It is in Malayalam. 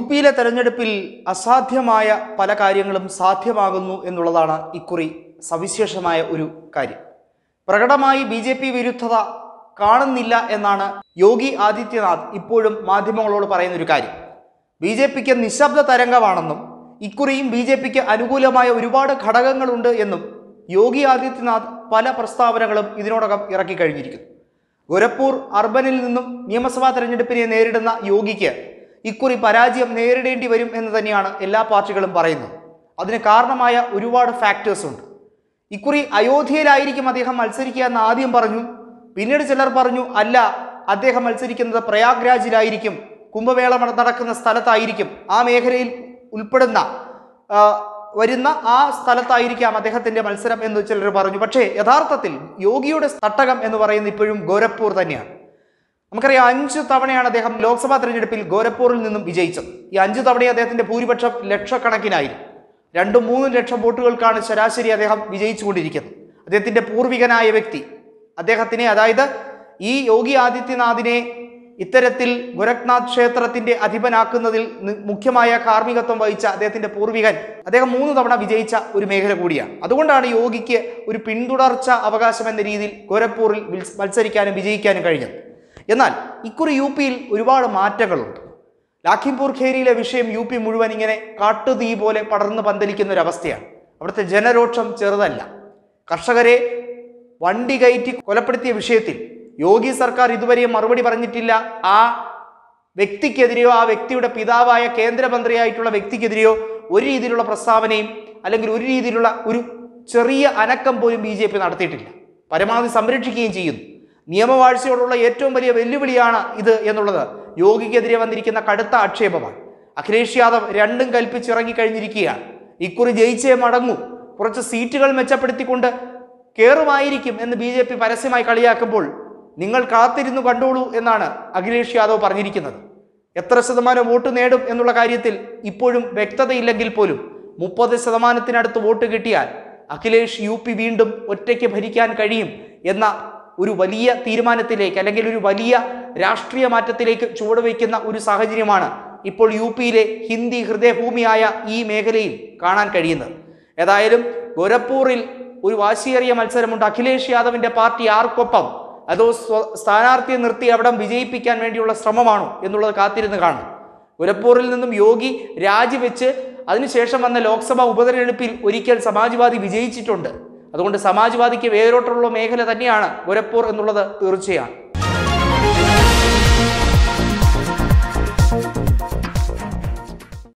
പിയിലെ തെരഞ്ഞെടുപ്പിൽ അസാധ്യമായ പല കാര്യങ്ങളും സാധ്യമാകുന്നു എന്നുള്ളതാണ് ഇക്കുറി സവിശേഷമായ ഒരു കാര്യം. പ്രകടമായി ബി ജെ പി വിരുദ്ധത കാണുന്നില്ല എന്നാണ് യോഗി ആദിത്യനാഥ് ഇപ്പോഴും മാധ്യമങ്ങളോട് പറയുന്ന ഒരു കാര്യം. ബി ജെ പിക്ക് നിശബ്ദ തരംഗമാണെന്നും ഇക്കുറിയും ബി ജെ പിക്ക് അനുകൂലമായ ഒരുപാട് ഘടകങ്ങളുണ്ട് എന്നും യോഗി ആദിത്യനാഥ് പല പ്രസ്താവനകളും ഇതിനോടകം ഇറക്കിക്കഴിഞ്ഞിരിക്കുന്നു ഗോരഖ്പൂർ അർബനിൽ നിന്നും നിയമസഭാ തെരഞ്ഞെടുപ്പിനെ നേരിടുന്ന യോഗിക്ക് ഇക്കുറി പരാജയം നേരിടേണ്ടി വരും എന്ന് തന്നെയാണ് എല്ലാ പാർട്ടികളും പറയുന്നത്. അതിന് കാരണമായ ഒരുപാട് ഫാക്ടേഴ്സ് ഉണ്ട്. ഇക്കുറി അയോധ്യയിലായിരിക്കും അദ്ദേഹം മത്സരിക്കുക എന്ന് ആദ്യം പറഞ്ഞു. പിന്നീട് ചിലർ പറഞ്ഞു അല്ല അദ്ദേഹം മത്സരിക്കുന്നത് പ്രയാഗ്രാജിലായിരിക്കും. കുംഭമേള നടക്കുന്ന സ്ഥലത്തായിരിക്കും. ആ മേഖലയിൽ ഉൾപ്പെടുന്ന വരുന്ന ആ സ്ഥലത്തായിരിക്കാം അദ്ദേഹത്തിന്റെ മത്സരം എന്ന് ചിലർ പറഞ്ഞു. പക്ഷേ യഥാർത്ഥത്തിൽ യോഗിയുടെ തട്ടകം എന്ന് പറയുന്നത് ഇപ്പോഴും ഗോരഖ്പൂർ തന്നെയാണ്. നമുക്കറിയാം അഞ്ച് തവണയാണ് അദ്ദേഹം ലോക്സഭാ തെരഞ്ഞെടുപ്പിൽ ഗോരഖ്പൂരിൽ നിന്നും വിജയിച്ചത്. ഈ അഞ്ചു തവണയും അദ്ദേഹത്തിന്റെ ഭൂരിപക്ഷം ലക്ഷക്കണക്കിനായിരുന്നു രണ്ടും മൂന്നും ലക്ഷം വോട്ടുകൾക്കാണ് ശരാശരി അദ്ദേഹം വിജയിച്ചുകൊണ്ടിരിക്കുന്നത്. അദ്ദേഹത്തിന്റെ പൂർവികനായ വ്യക്തി അദ്ദേഹത്തിനെ അതായത് ഈ യോഗി ആദിത്യനാഥിനെ ഇത്തരത്തിൽ ഗോരഖ്നാഥ് ക്ഷേത്രത്തിന്റെ അധിപനാക്കുന്നതിൽ മുഖ്യമായ കാർമ്മികത്വം വഹിച്ച അദ്ദേഹത്തിന്റെ പൂർവികൻ അദ്ദേഹം മൂന്ന് തവണ വിജയിച്ച ഒരു മേഖല കൂടിയാണ്. അതുകൊണ്ടാണ് യോഗിക്ക് ഒരു പിന്തുടർച്ച അവകാശം എന്ന രീതിയിൽ ഗോരഖ്പൂരിൽ മത്സരിക്കാനും വിജയിക്കാനും കഴിഞ്ഞത്. എന്നാൽ ഇക്കുറി യു പിയിൽ ഒരുപാട് മാറ്റങ്ങളുണ്ട്. ലാഖിംപൂർ ഖേരിയിലെ വിഷയം യു പി മുഴുവൻ ഇങ്ങനെ കാട്ടുതീ പോലെ പടർന്ന് പന്തലിക്കുന്ന ഒരു അവസ്ഥയാണ് അവിടുത്തെ ജനരോക്ഷം ചെറുതല്ല. കർഷകരെ വണ്ടി കയറ്റി കൊലപ്പെടുത്തിയ വിഷയത്തിൽ യോഗി സർക്കാർ ഇതുവരെ മറുപടി പറഞ്ഞിട്ടില്ല. ആ വ്യക്തിക്കെതിരെയോ ആ വ്യക്തിയുടെ പിതാവായ കേന്ദ്രമന്ത്രിയായിട്ടുള്ള വ്യക്തിക്കെതിരെയോ ഒരു രീതിയിലുള്ള പ്രസ്താവനയും അല്ലെങ്കിൽ ഒരു രീതിയിലുള്ള ഒരു ചെറിയ അനക്കം പോലും ബി നടത്തിയിട്ടില്ല. പരമാവധി സംരക്ഷിക്കുകയും ചെയ്യുന്നു. നിയമവാഴ്ചയോടുള്ള ഏറ്റവും വലിയ വെല്ലുവിളിയാണ് ഇത് എന്നുള്ളത്. യോഗിക്കെതിരെ വന്നിരിക്കുന്ന കടുത്ത ആക്ഷേപമാണ്. അഖിലേഷ് യാദവ് രണ്ടും കൽപ്പിച്ചിറങ്ങിക്കഴിഞ്ഞിരിക്കുകയാണ്. ഇക്കുറി ജയിച്ചേ മടങ്ങൂ. കുറച്ച് സീറ്റുകൾ മെച്ചപ്പെടുത്തിക്കൊണ്ട് കയറുമായിരിക്കും എന്ന് ബി ജെ പി പരസ്യമായി കളിയാക്കുമ്പോൾ നിങ്ങൾ കാത്തിരുന്നു കണ്ടോളൂ എന്നാണ് അഖിലേഷ് യാദവ് പറഞ്ഞിരിക്കുന്നത്. എത്ര ശതമാനം വോട്ട് നേടും എന്നുള്ള കാര്യത്തിൽ ഇപ്പോഴും വ്യക്തതയില്ലെങ്കിൽ പോലും മുപ്പത് ശതമാനത്തിനടുത്ത് വോട്ട് കിട്ടിയാൽ അഖിലേഷ് യു പി വീണ്ടും ഒറ്റയ്ക്ക് ഭരിക്കാൻ കഴിയും എന്ന ഒരു വലിയ തീരുമാനത്തിലേക്ക് അല്ലെങ്കിൽ ഒരു വലിയ രാഷ്ട്രീയ മാറ്റത്തിലേക്ക് ചുവടുവയ്ക്കുന്ന ഒരു സാഹചര്യമാണ് ഇപ്പോൾ യു പിയിലെ ഹിന്ദി ഹൃദയഭൂമിയായ ഈ മേഖലയിൽ കാണാൻ കഴിയുന്നത്. ഏതായാലും ഗോരഖ്പൂറിൽ ഒരു വാശിയേറിയ മത്സരമുണ്ട്. അഖിലേഷ് യാദവിന്റെ പാർട്ടി ആർക്കൊപ്പം? അതോ സ്ഥാനാർത്ഥിയെ നിർത്തി അവിടെ വിജയിപ്പിക്കാൻ വേണ്ടിയുള്ള ശ്രമമാണോ എന്നുള്ളത് കാത്തിരുന്ന് കാണും. ഗുരപ്പൂറിൽ നിന്നും യോഗി രാജിവെച്ച് അതിനുശേഷം വന്ന ലോക്സഭാ ഉപതെരഞ്ഞെടുപ്പിൽ ഒരിക്കൽ സമാജ്വാദി വിജയിച്ചിട്ടുണ്ട്. അതുകൊണ്ട് സമാജ്വാദിക്ക് വേരോട്ടുള്ള മേഖല തന്നെയാണ് ഗോരഖ്പൂർ എന്നുള്ളത് തീർച്ചയാണ്.